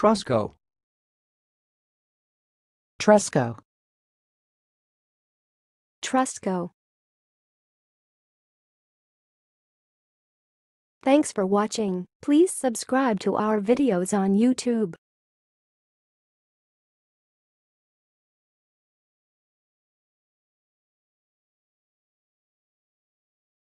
Trusco. Tresco. Trusco. Thanks for watching. Please subscribe to our videos on YouTube.